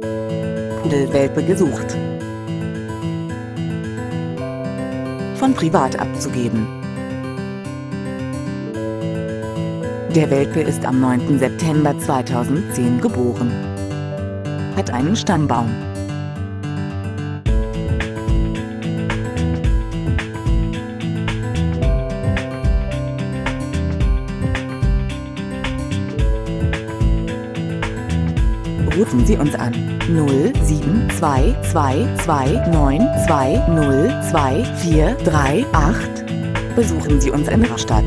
Pudelwelpe gesucht. Von privat abzugeben. Der Welpe ist am 9. September 2010 geboren. Hat einen Stammbaum. Rufen Sie uns an 072229202438. Besuchen Sie uns in Rastatt.